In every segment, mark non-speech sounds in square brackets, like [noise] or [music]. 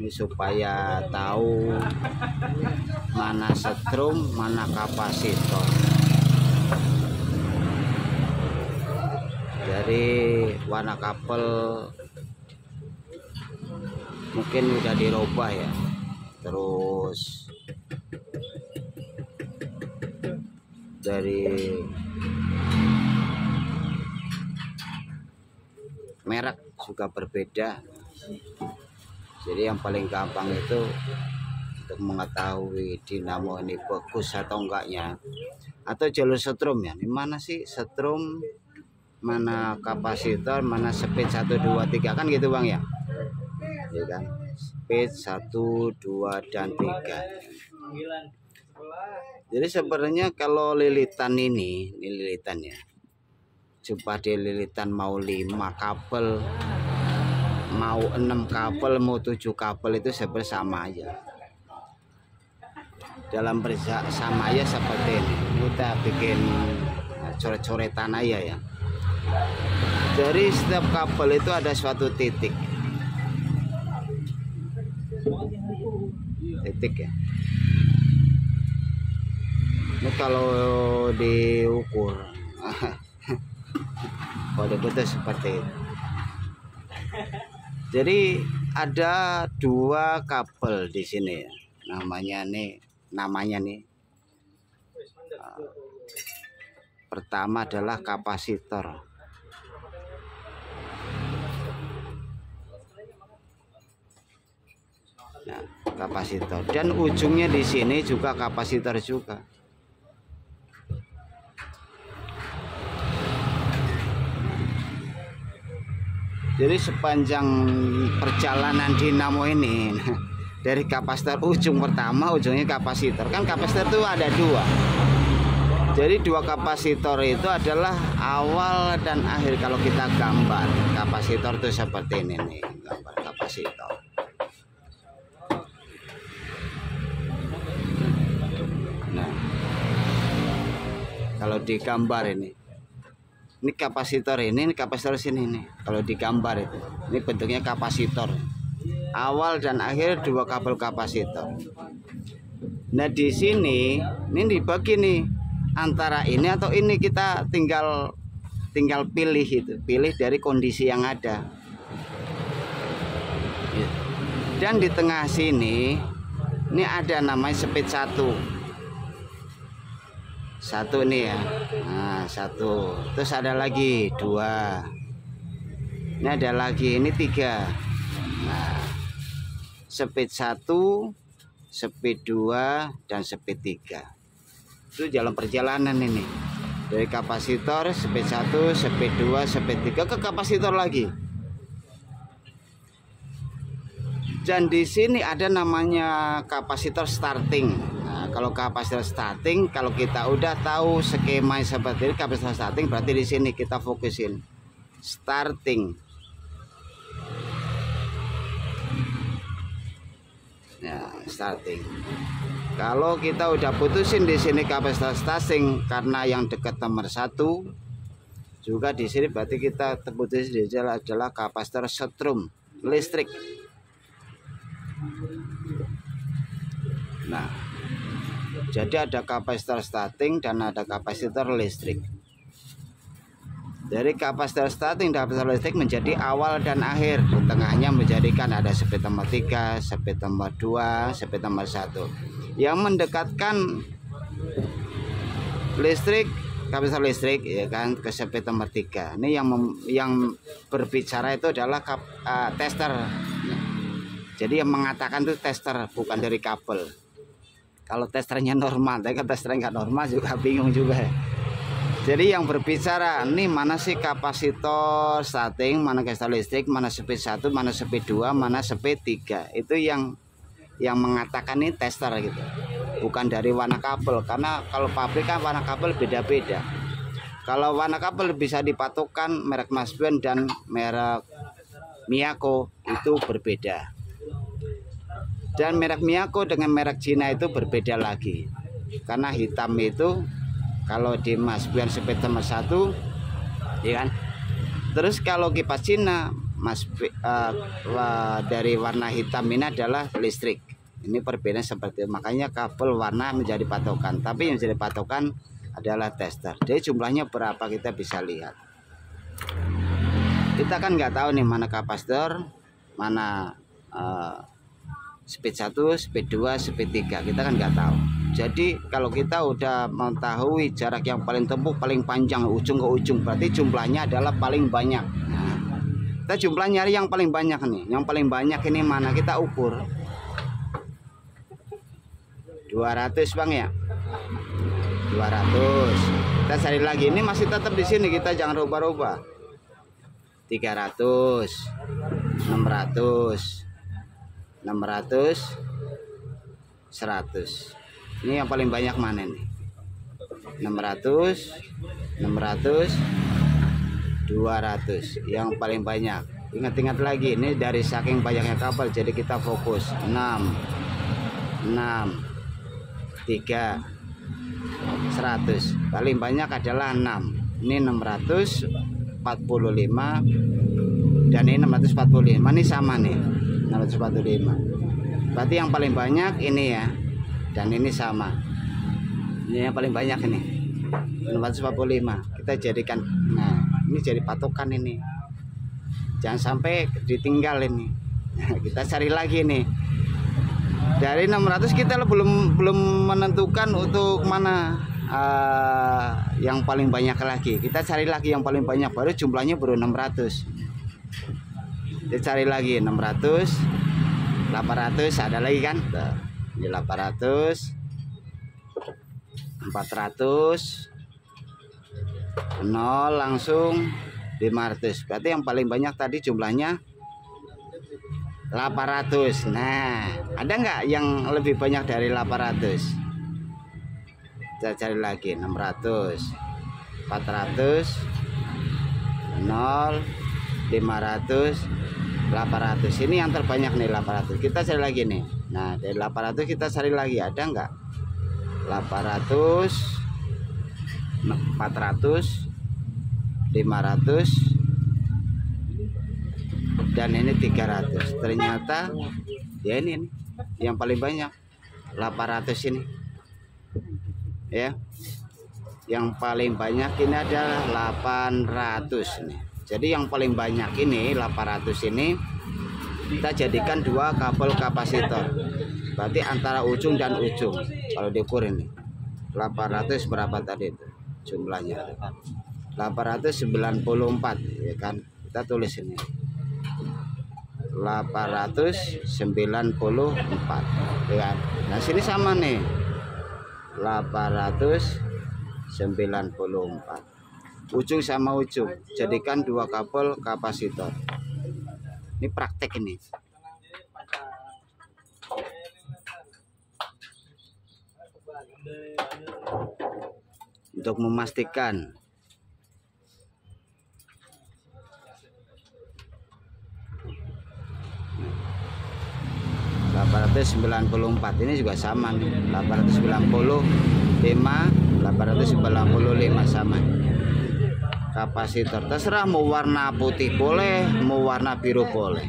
ini supaya tahu mana setrum mana kapasitor. Dari warna kabel mungkin udah dirubah ya. Terus dari merek juga berbeda jadi yang paling gampang itu untuk mengetahui dinamo ini bagus atau enggaknya. Atau jalur setrum ya. Ini mana sih setrum? Mana kapasitor? Mana speed 1 2 3 kan gitu Bang ya? Ya kan? Speed 1 2 dan 3 jadi sebenarnya kalau lilitan ini ini lilitan ya. Jumpa di lilitan mau 5 kabel mau 6 kabel mau 7 kabel itu sebenarnya sama aja. Dalam bersama ya seperti ini. Kita bikin coret-coretan aja ya. Dari setiap kabel itu ada suatu titik. Titik ya. Ini kalau diukur. [laughs] Kode betul seperti itu jadi ada dua kabel di sini. Ya namanya nih namanya nih pertama adalah kapasitor. Nah, kapasitor. Dan ujungnya di sini juga kapasitor juga jadi sepanjang perjalanan dinamo ini [laughs] dari kapasitor ujung pertama ujungnya kapasitor. Kan kapasitor itu ada dua. Jadi dua kapasitor itu adalah awal dan akhir. Kalau kita gambar kapasitor itu seperti ini nih gambar kapasitor. Nah kalau digambar ini ini kapasitor ini, ini kapasitor sini nih. Kalau digambar itu, ini bentuknya kapasitor. Awal dan akhir dua kabel kapasitor. Nah di sini, ini dibagi nih antara ini atau ini kita tinggal tinggal pilih itu, pilih dari kondisi yang ada. Dan di tengah sini, ini ada namanya speed satu satu nih ya. Nah satu. Terus ada lagi dua. Ini ada lagi ini tiga. Nah speed satu speed dua dan speed tiga. Itu jalan perjalanan ini. Dari kapasitor speed satu speed dua speed tiga. Ke kapasitor lagi. Dan di sini ada namanya kapasitor starting kalau kapasitor starting kalau kita udah tahu skema seperti ini kapasitor starting berarti di sini kita fokusin. Starting. Ya starting. Kalau kita udah putusin di sini kapasitor starting karena yang dekat nomor satu juga di sini berarti kita putus di adalah, adalah kapasitor setrum listrik. Nah jadi ada kapasitor starting dan ada kapasitor listrik. Dari kapasitor starting dan kapasitor listrik menjadi awal dan akhir. Di tengahnya menjadikan ada speed nomor 3, speed nomor 2, speed nomor 1. Yang mendekatkan listrik kapasitor listrik ya kan ke speed nomor 3. Ini yang mem, yang berbicara itu adalah kap, uh, tester. Jadi yang mengatakan itu tester bukan dari kabel kalau testernya normal tapi kalau testernya nggak normal juga bingung juga ya. Jadi yang berbicara ini mana sih kapasitor starting mana kapasitor listrik mana speed 1 mana speed 2 mana speed 3 itu yang yang mengatakan ini tester gitu. Bukan dari warna kabel karena kalau pabrik kan warna kabel beda-beda. Kalau warna kabel bisa dipatukan merek Masben dan merek Miyako itu berbeda dan merek Miyako dengan merek Cina itu berbeda lagi. Karena hitam itu kalau di Mas sepeda nomor satu ya kan? Terus kalau kipas Cina mas uh, dari warna hitam ini adalah listrik. Ini perbedaan seperti itu. makanya kabel warna menjadi patokan. Tapi yang menjadi patokan adalah tester. Jadi jumlahnya berapa kita bisa lihat. Kita kan nggak tahu nih mana kapasitor mana uh, speed 1 speed 2 speed 3 kita kan nggak tahu. Jadi kalau kita udah mengetahui jarak yang paling tempuh paling panjang ujung ke ujung berarti jumlahnya adalah paling banyak. Nah, kita jumlah nyari yang paling banyak nih. Yang paling banyak ini mana? Kita ukur. 200 bang ya? 200 kita cari lagi. Ini masih tetap di sini. Kita jangan rubah-rubah. 300 600 600 100 ini yang paling banyak mana nih? 600 600 200 yang paling banyak. Ingat-ingat lagi ini dari saking banyaknya kapal jadi kita fokus. 6 6 3 100 paling banyak adalah 6 ini 645 dan ini 645 ini sama nih 645 berarti yang paling banyak ini ya. Dan ini sama. Ini yang paling banyak ini. 645 kita jadikan nah ini jadi patokan ini. Jangan sampai ditinggal ini. Kita cari lagi nih dari 600 kita belum belum menentukan untuk mana uh, yang paling banyak lagi. Kita cari lagi yang paling banyak baru jumlahnya baru 600 kita cari lagi 600 800 ada lagi kan? Ini 800 400 nol langsung 500 berarti yang paling banyak tadi jumlahnya 800 nah ada nggak yang lebih banyak dari 800 kita cari lagi 600 400 0 500 800 ini yang terbanyak nih 800 kita cari lagi nih. Nah dari 800 kita cari lagi. Ada nggak? 800 400 500 dan ini 300 ternyata ya ini, ini yang paling banyak 800 ini. Ya yang paling banyak ini adalah 800 nih jadi yang paling banyak ini 800 ini kita jadikan dua kabel kapasitor. Berarti antara ujung dan ujung kalau diukur ini. 800 berapa tadi itu jumlahnya? 894 ya kan? Kita tulis ini. 894 ya nah sini sama nih. 894 ujung sama ujung. Jadikan dua kabel kapasitor. Ini praktek ini. Untuk memastikan. 894 ini juga sama nih. 895 895 sama kapasitor. Terserah mau warna putih boleh mau warna biru boleh.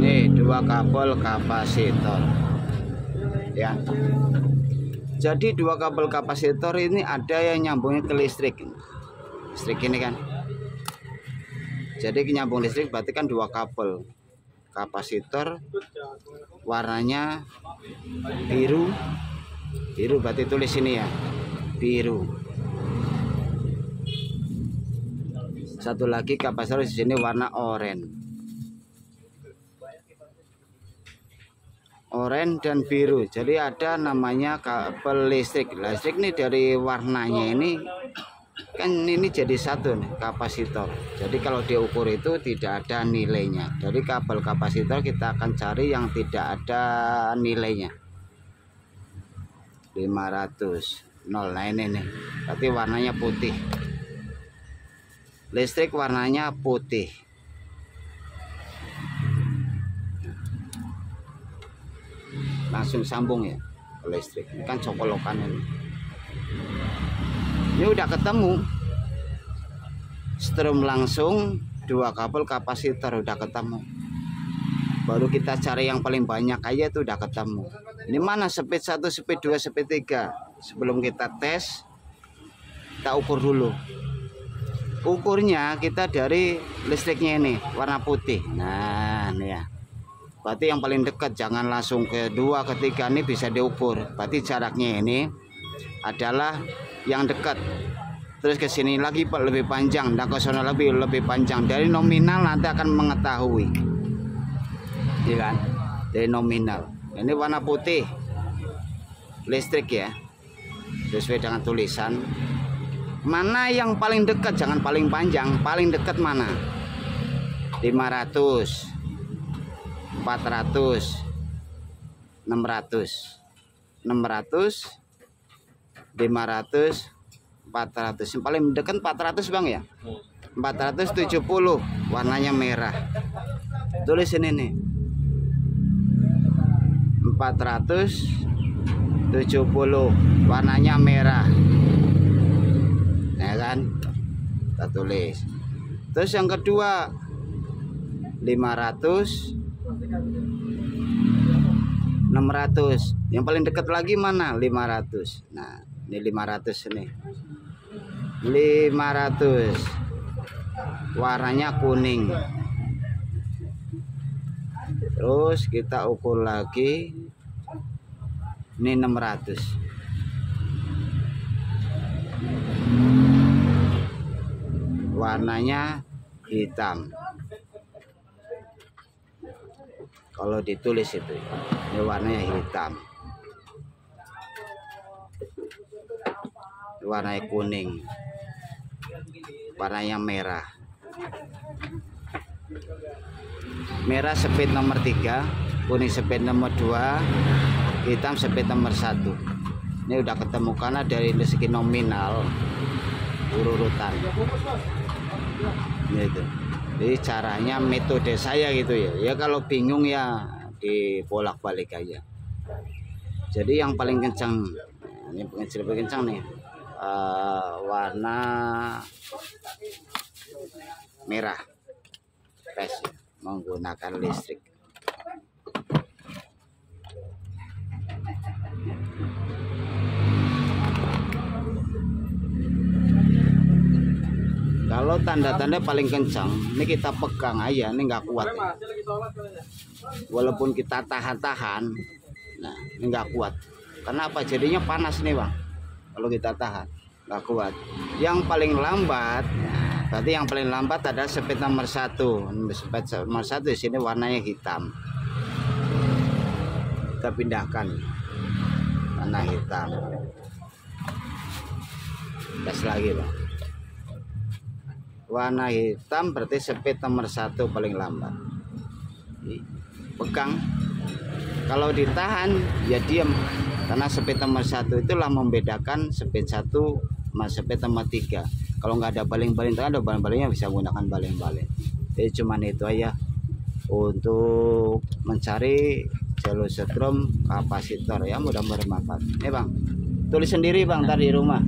Nih dua kabel kapasitor. Ya. Jadi dua kabel kapasitor ini ada yang nyambungnya ke listrik. Listrik ini kan. Jadi nyambung listrik berarti kan dua kabel kapasitor warnanya biru biru berarti tulis ini ya? Biru. Satu lagi kapasitor di sini warna oranye. Oranye dan biru. Jadi ada namanya kabel listrik. Listrik ini dari warnanya ini kan ini jadi satu nih kapasitor. Jadi kalau diukur itu tidak ada nilainya. Dari kabel kapasitor kita akan cari yang tidak ada nilainya 500 nol nah ini nih. Berarti warnanya putih. Listrik warnanya putih. Langsung sambung ya listrik. Ini kan cokolokan ini. Ini udah ketemu. Strum langsung dua kabel kapasitor udah ketemu. Baru kita cari yang paling banyak aja tuh udah ketemu ini mana? Speed 1 speed 2 speed 3 sebelum kita tes kita ukur dulu. Ukurnya kita dari listriknya ini warna putih. Nah ini ya. Berarti yang paling dekat jangan langsung ke dua ketiga ini bisa diukur. Berarti jaraknya ini adalah yang dekat. Terus ke sini lagi lebih panjang. Dan ke sana lebih lebih panjang. Dari nominal nanti akan mengetahui. Ya kan? Dari nominal ini warna putih. Listrik ya. Sesuai dengan tulisan. Mana yang paling dekat? Jangan paling panjang. Paling dekat mana? 500 400 600 600 500 400 yang paling dekat 400 bang ya? 470 warnanya merah. Tulis ini nih 470 warnanya merah. Ya kan? Kita tulis. Terus yang kedua 500 600 yang paling dekat lagi mana? 500 nah ini 500 ini. 500 warnanya kuning terus kita ukur lagi ini 600 warnanya hitam. Kalau ditulis itu ini warnanya hitam. Warnanya kuning. Warnanya merah merah speed nomor 3 kuning speed nomor 2 hitam speed nomor 1 ini udah ketemu karena dari segi nominal urutan gitu jadi caranya metode saya gitu ya. Ya kalau bingung ya dibolak balik aja. Jadi yang paling kencang ini pengecil paling kencang nih. Uh, warna merah tes menggunakan listrik. Kalau tanda-tanda paling kencang ini kita pegang aja ini nggak kuat. Ya. walaupun kita tahan-tahan nah ini nggak kuat. Kenapa jadinya panas nih bang. Kalau kita tahan nggak kuat. Yang paling lambat nah, berarti yang paling lambat adalah speed nomor satu. Speed nomor satu di sini warnanya hitam. Kita pindahkan. Warna hitam. Tes lagi bang warna hitam berarti speed nomor satu paling lambat. Pegang. Kalau ditahan ya diam. Karena speed nomor satu itulah membedakan speed satu sama speed nomor tiga kalau nggak ada baling-baling ada baling-balingnya bisa menggunakan baling-baling. Jadi cuman itu aja. Untuk mencari jalur setrum kapasitor ya mudah bermanfaat. Ini bang. Tulis sendiri bang tadi di rumah